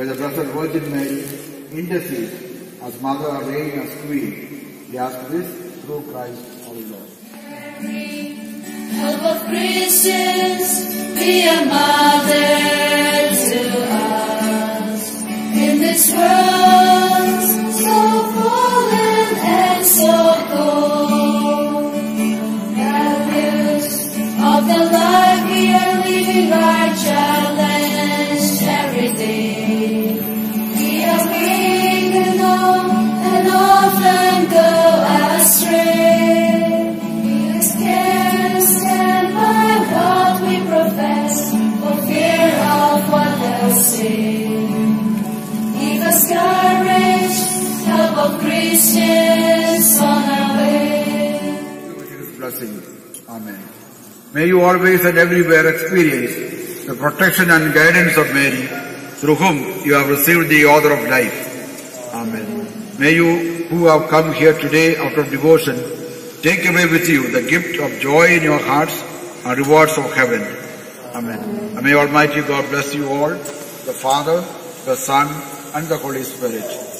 by the Blessed Virgin Mary, intercede as Mother, of Reign, as Queen. We ask this through Christ our Lord. Help of Christians, be a mother to us. In this world, so fallen and so cold. Values of the life we are living are challenged help of Christians on our way. with his blessing. Amen. May you always and everywhere experience the protection and guidance of Mary, through whom you have received the order of life. Amen. May you who have come here today out of devotion take away with you the gift of joy in your hearts and rewards of heaven. Amen. And may Almighty God bless you all, the Father, the Son, and the Holy Spirit.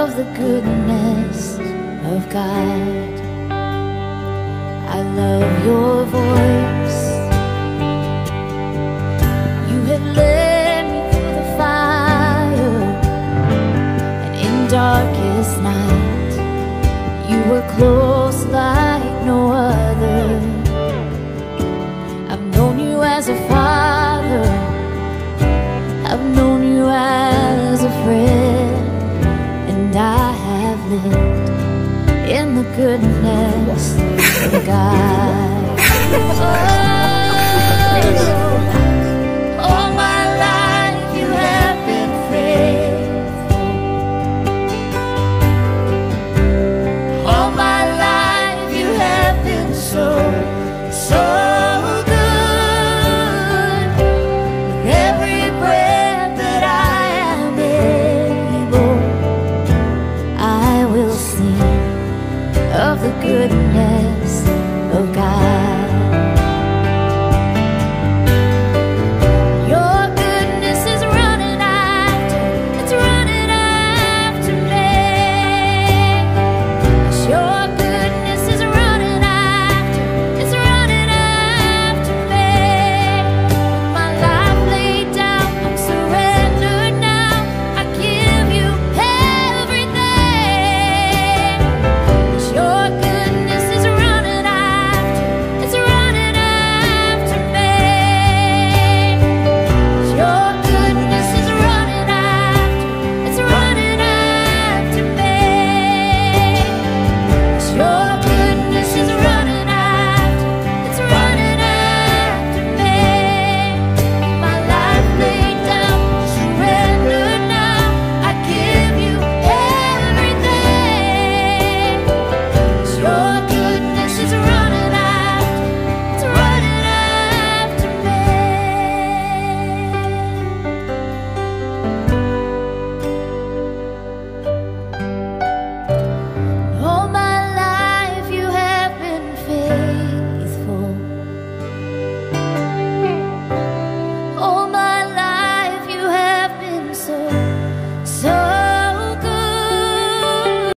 Of the goodness of God. I love your voice. You have led me through the fire, and in darkest night, you were close like in the goodness of God. Oh, good